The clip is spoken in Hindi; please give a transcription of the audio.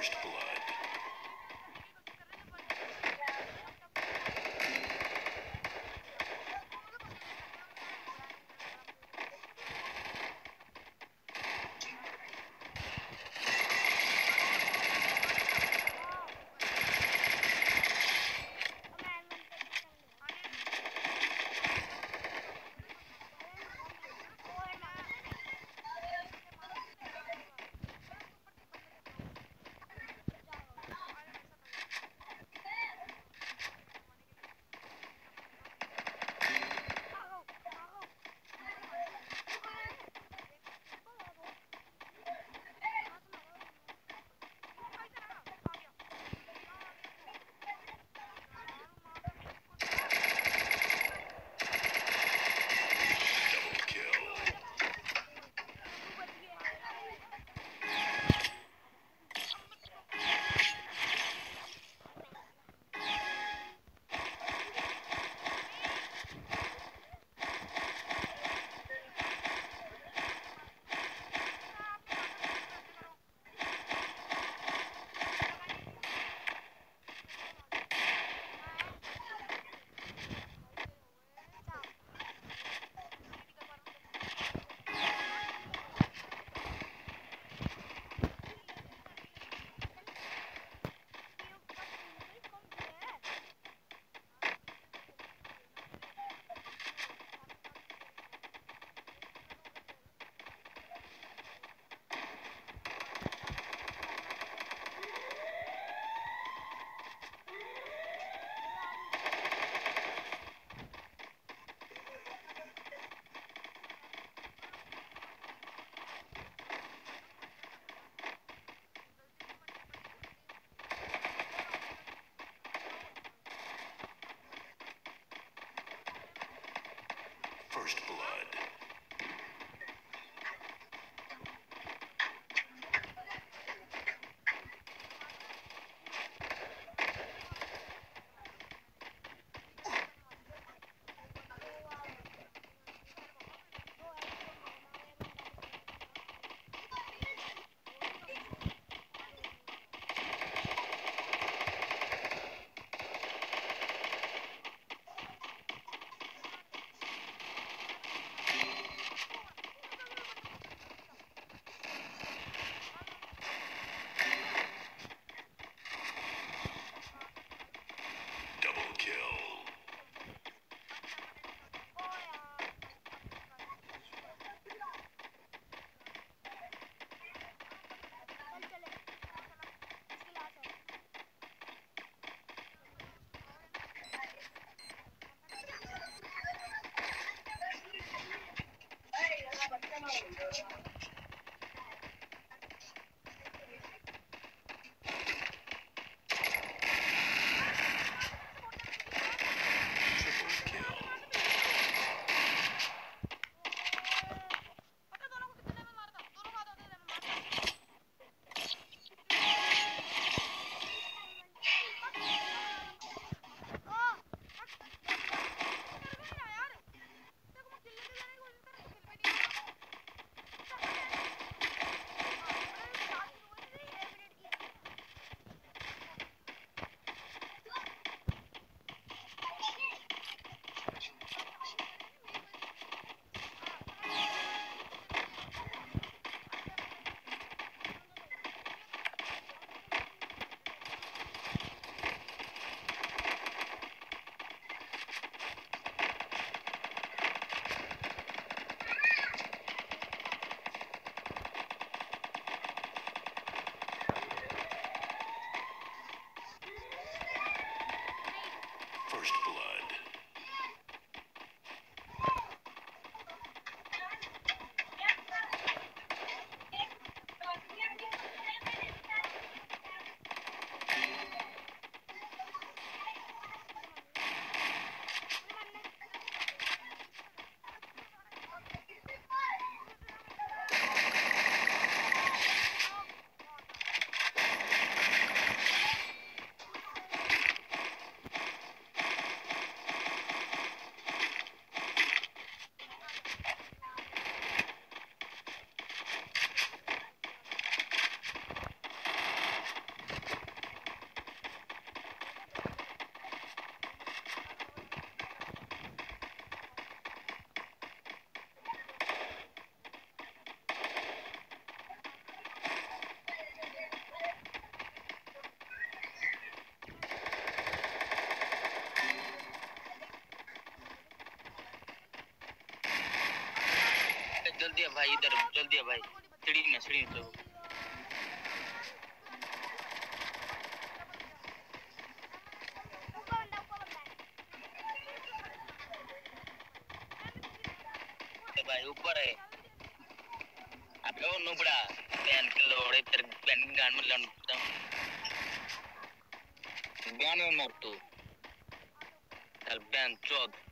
forged blood. First blood. First blood. जल्दी भाई, इधर जल्दी भाई। सीढ़ी में सीढ़ी में। चलो भाई, ऊपर है। अबे ओ नुबड़ा बहन के लोड़े तेरे के गान में लन गान में मर तू। चल बहन चौथ